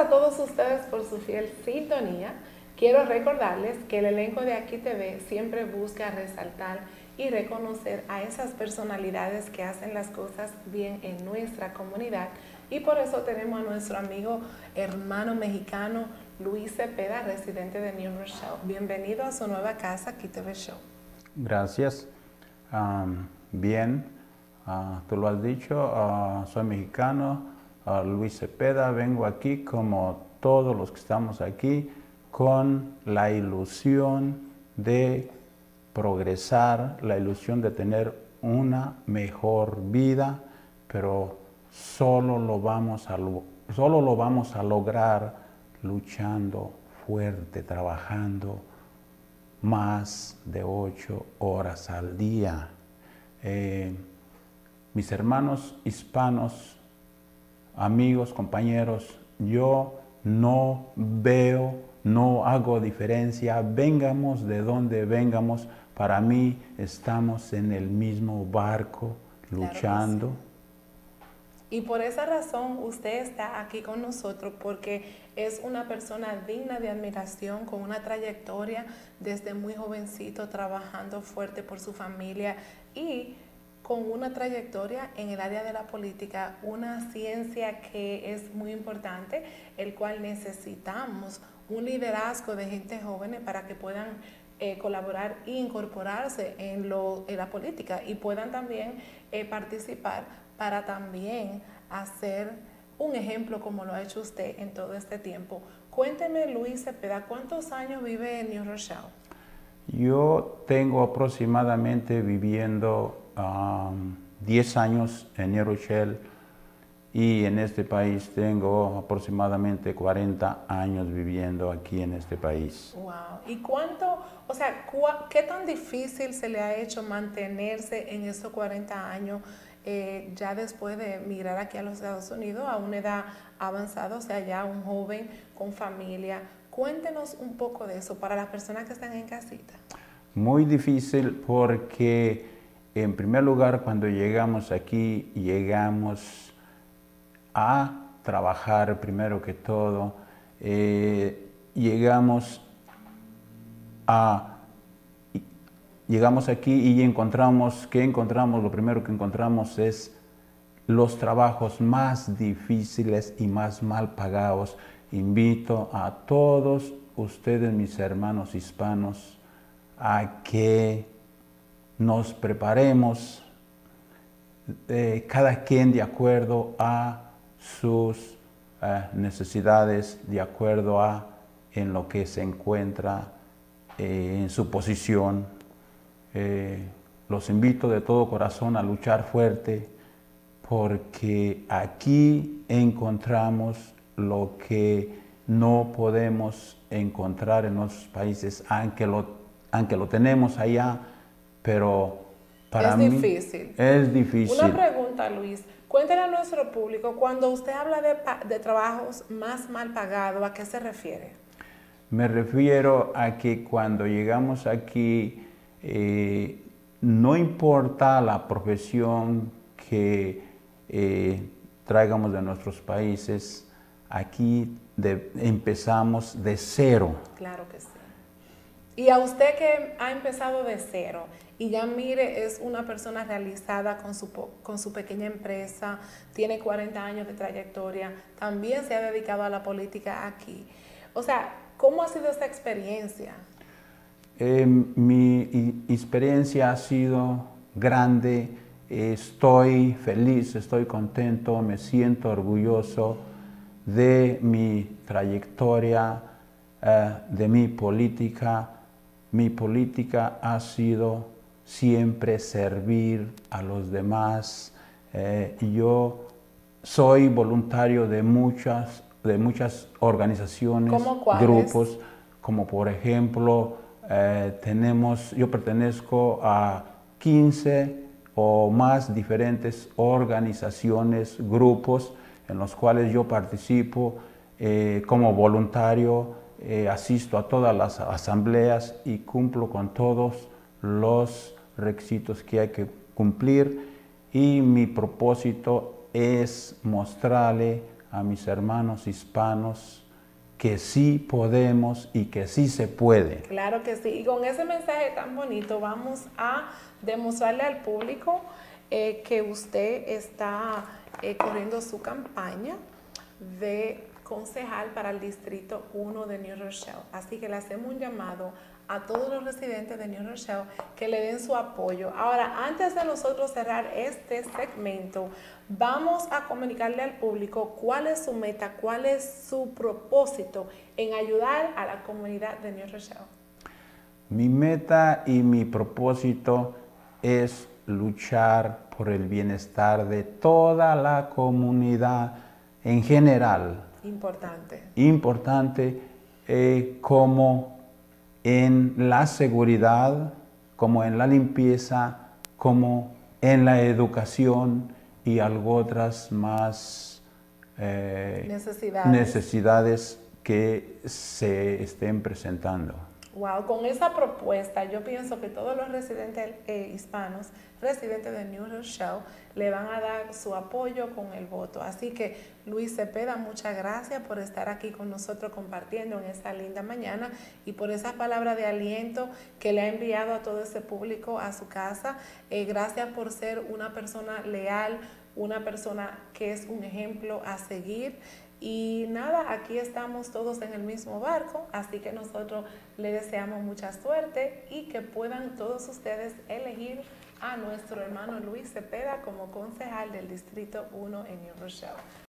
a todos ustedes por su fiel sintonía. Quiero recordarles que el elenco de Aquí TV siempre busca resaltar y reconocer a esas personalidades que hacen las cosas bien en nuestra comunidad. Y por eso tenemos a nuestro amigo hermano mexicano Luis Cepeda, residente de New Rochelle. Bienvenido a su nueva casa, Aquí TV Show. Gracias. bien, ah, tú lo has dicho, ah, soy mexicano, ah, Luis Cepeda, vengo aquí como todos los que estamos aquí con la ilusión de progresar, la ilusión de tener una mejor vida, pero solo lo vamos a, solo lo vamos a lograr luchando fuerte, trabajando más de ocho horas al día. Eh, mis hermanos hispanos, amigos, compañeros, yo no veo, no hago diferencia, vengamos de donde vengamos, para mí estamos en el mismo barco luchando. Y por esa razón usted está aquí con nosotros porque es una persona digna de admiración, con una trayectoria desde muy jovencito trabajando fuerte por su familia y con una trayectoria en el área de la política, una ciencia que es muy importante, el cual necesitamos un liderazgo de gente joven para que puedan eh, colaborar e incorporarse en, lo, en la política y puedan también eh, participar para también hacer un ejemplo como lo ha hecho usted en todo este tiempo. Cuénteme, Luis Cepeda, ¿cuántos años vive en New Rochelle? Yo tengo aproximadamente viviendo 10 años en New Rochelle y en este país tengo aproximadamente 40 años viviendo aquí en este país. Wow. ¿Y cuánto, o sea, qué tan difícil se le ha hecho mantenerse en esos 40 años eh, ya después de migrar aquí a los Estados Unidos a una edad avanzada, o sea, ya un joven con familia? Cuéntenos un poco de eso para las personas que están en casita. Muy difícil porque, en primer lugar, cuando llegamos aquí, llegamos a trabajar primero que todo. Eh, llegamos a llegamos aquí y encontramos ¿qué encontramos lo primero que encontramos es los trabajos más difíciles y más mal pagados invito a todos ustedes mis hermanos hispanos a que nos preparemos eh, cada quien de acuerdo a sus eh, necesidades de acuerdo a en lo que se encuentra eh, en su posición. Los invito de todo corazón a luchar fuerte porque aquí encontramos lo que no podemos encontrar en otros países, aunque lo, aunque lo tenemos allá, pero para es mí difícil. es difícil. Una pregunta, Luis. Cuéntale a nuestro público, cuando usted habla de, trabajos más mal pagados, ¿a qué se refiere? Me refiero a que cuando llegamos aquí, eh, no importa la profesión que eh, traigamos de nuestros países, aquí empezamos de cero. Claro que sí. Y a usted que ha empezado de cero y ya mire, es una persona realizada con su, con su pequeña empresa, tiene 40 años de trayectoria, también se ha dedicado a la política aquí. O sea, ¿cómo ha sido esa experiencia? Eh, mi experiencia ha sido grande, estoy feliz, estoy contento, me siento orgulloso de mi trayectoria, eh, de mi política mi política ha sido siempre servir a los demás. Eh, yo soy voluntario de muchas, de muchas organizaciones, grupos, como por ejemplo, eh, tenemos, yo pertenezco a 15 o más diferentes organizaciones, grupos en los cuales yo participo eh, como voluntario eh, asisto a todas las asambleas y cumplo con todos los requisitos que hay que cumplir y mi propósito es mostrarle a mis hermanos hispanos que sí podemos y que sí se puede. Claro que sí. Y con ese mensaje tan bonito vamos a demostrarle al público eh, que usted está eh, corriendo su campaña de concejal para el Distrito 1 de New Rochelle. Así que le hacemos un llamado a todos los residentes de New Rochelle que le den su apoyo. Ahora, antes de nosotros cerrar este segmento, vamos a comunicarle al público cuál es su meta, cuál es su propósito en ayudar a la comunidad de New Rochelle. Mi meta y mi propósito es luchar por el bienestar de toda la comunidad en general. Importante. Importante eh, como en la seguridad, como en la limpieza, como en la educación y algo otras más eh, necesidades. necesidades que se estén presentando. Wow, con esa propuesta yo pienso que todos los residentes eh, hispanos, residentes de New Rochelle, le van a dar su apoyo con el voto. Así que Luis Cepeda, muchas gracias por estar aquí con nosotros compartiendo en esta linda mañana y por esa palabra de aliento que le ha enviado a todo ese público a su casa. Eh, gracias por ser una persona leal, una persona que es un ejemplo a seguir. Y nada, aquí estamos todos en el mismo barco, así que nosotros le deseamos mucha suerte y que puedan todos ustedes elegir a nuestro hermano Luis Cepeda como concejal del Distrito 1 en New Rochelle.